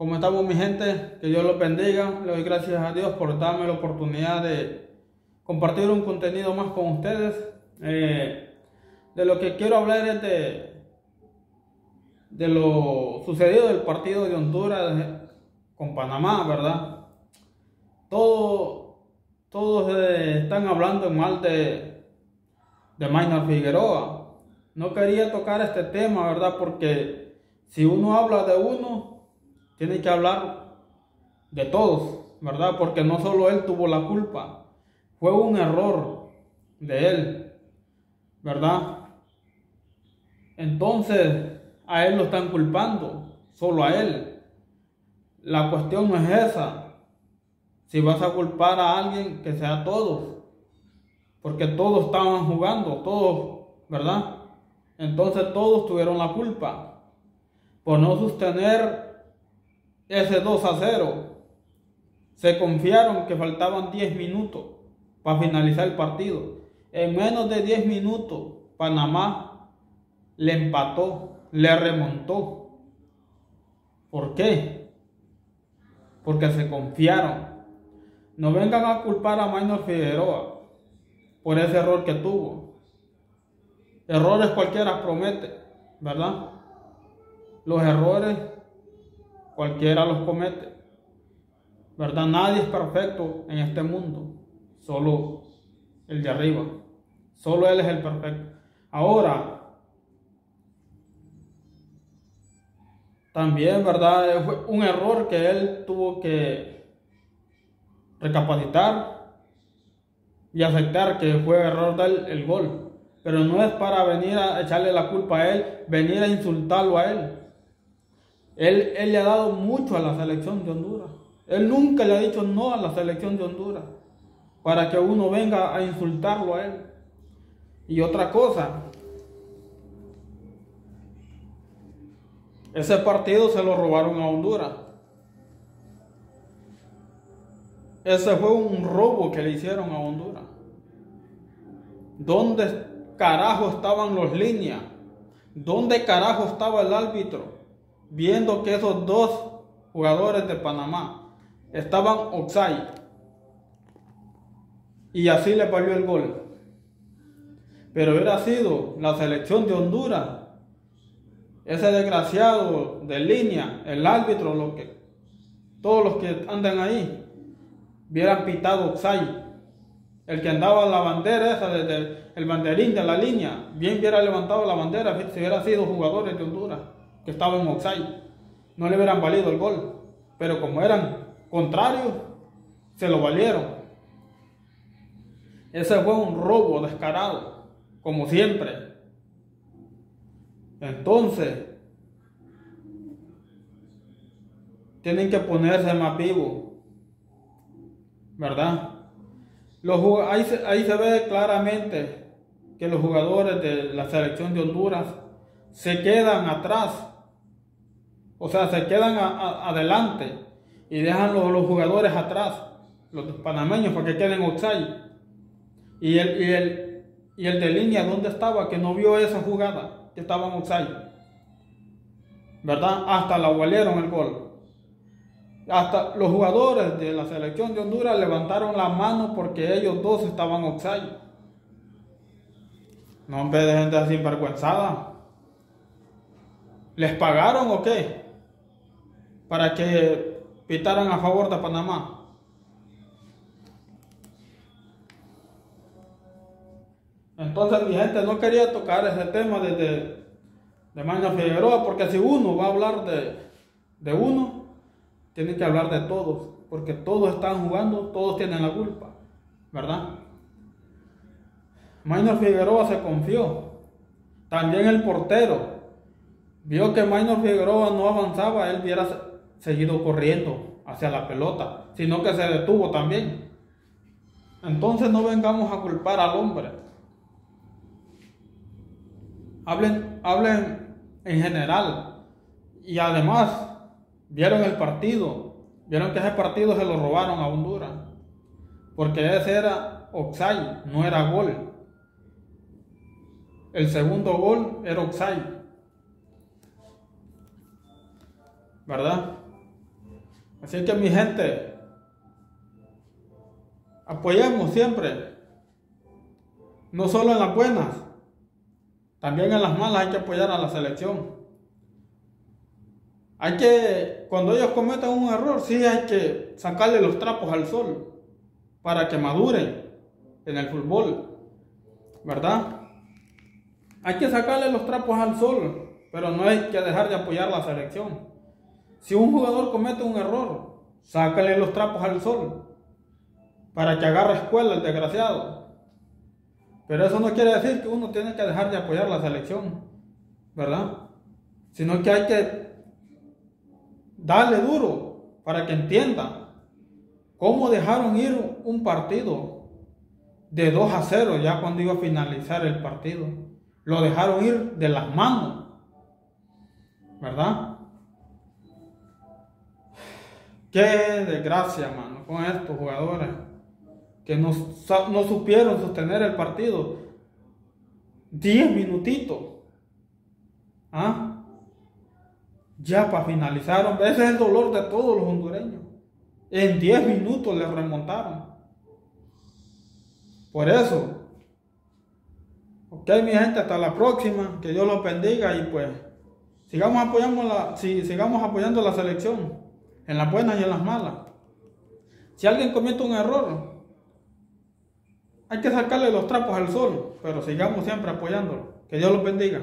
¿Cómo estamos mi gente? Que Dios los bendiga. Le doy gracias a Dios por darme la oportunidad de compartir un contenido más con ustedes. Eh, de lo que quiero hablar es de, de lo sucedido del partido de Honduras con Panamá, ¿verdad? Todo, todos están hablando mal de, de Maynard Figueroa. No quería tocar este tema, ¿verdad? Porque si uno habla de uno, tiene que hablar de todos, ¿verdad? Porque no solo él tuvo la culpa, fue un error de él, ¿verdad? Entonces, a él lo están culpando, solo a él. La cuestión no es esa. Si vas a culpar a alguien, que sea todos. Porque todos estaban jugando, todos, ¿verdad? Entonces todos tuvieron la culpa por no sostener ese 2 a 0. Se confiaron que faltaban 10 minutos para finalizar el partido. En menos de 10 minutos, Panamá le empató, le remontó. ¿Por qué? Porque se confiaron. No vengan a culpar a Maynor Figueroa por ese error que tuvo. Errores cualquiera promete, ¿verdad? Los errores cualquiera los comete, ¿verdad? Nadie es perfecto en este mundo, solo el de arriba. Solo Él es el perfecto. Ahora, también, ¿verdad? Fue un error que Él tuvo que recapacitar y aceptar que fue error del el gol. Pero no es para venir a echarle la culpa a él, venir a insultarlo a él. Él, él le ha dado mucho a la selección de Honduras. Él nunca le ha dicho no a la selección de Honduras. Para que uno venga a insultarlo a él. Y otra cosa. Ese partido se lo robaron a Honduras. Ese fue un robo que le hicieron a Honduras. ¿Dónde carajo estaban los líneas? ¿Dónde carajo estaba el árbitro? Viendo que esos dos jugadores de Panamá estaban offside. Y así le valió el gol. Pero hubiera sido la selección de Honduras. Ese desgraciado de línea, el árbitro, lo que, todos los que andan ahí, hubieran pitado offside el que andaba la bandera esa, el banderín de la línea, bien hubiera levantado la bandera si hubiera sido jugadores de Honduras que estaban en offside. No le hubieran valido el gol. Pero como eran contrarios, se lo valieron. Ese fue un robo descarado, como siempre. Entonces, tienen que ponerse más vivos, ¿verdad? ahí, se, ve claramente que los jugadores de la selección de Honduras se quedan atrás, o sea, se quedan adelante y dejan los, los, jugadores atrás, los panameños, para que queden outside. Y el, y, el, y el de línea, ¿dónde estaba? Que no vio esa jugada, que estaban outside. ¿Verdad? Hasta la huelieron el gol. Hasta los jugadores de la selección de Honduras levantaron la mano porque ellos dos estaban offside. No, hombre, de gente así vergüenzada. ¿Les pagaron o qué? Para que pitaran a favor de Panamá. Entonces mi gente no quería tocar ese tema de, de, de Figueroa porque si uno va a hablar de, de uno, tienen que hablar de todos, porque todos están jugando, todos tienen la culpa, ¿verdad? Maynor Figueroa se confió. También el portero vio que Maynor Figueroa no avanzaba, él hubiera seguido corriendo hacia la pelota, sino que se detuvo también. Entonces no vengamos a culpar al hombre. Hablen, hablen en general. Y además, vieron el partido, vieron que ese partido se lo robaron a Honduras, porque ese era Oxay, no era gol. El segundo gol era Oxay. ¿Verdad? Así que mi gente, apoyemos siempre, no solo en las buenas, también en las malas hay que apoyar a la selección. Hay que, cuando ellos cometan un error, sí hay que sacarle los trapos al sol para que maduren en el fútbol, ¿verdad? Hay que sacarle los trapos al sol, pero no hay que dejar de apoyar la selección. Si un jugador comete un error, sácale los trapos al sol para que agarre escuela el desgraciado. Pero eso no quiere decir que uno tiene que dejar de apoyar la selección, ¿verdad? Sino que hay que darle duro para que entienda cómo dejaron ir un partido de 2 a 0 ya cuando iba a finalizar el partido. Lo dejaron ir de las manos, ¿verdad? Qué desgracia, mano, con estos jugadores que no, no supieron sostener el partido. Diez minutitos. ¿Ah? Ya para finalizar, ese es el dolor de todos los hondureños. En diez minutos les remontaron. Por eso. Ok, mi gente, hasta la próxima. Que Dios los bendiga y pues sigamos apoyando la, si, sigamos apoyando la selección. En las buenas y en las malas. Si alguien comete un error, hay que sacarle los trapos al sol, pero sigamos siempre apoyándolo. Que Dios los bendiga.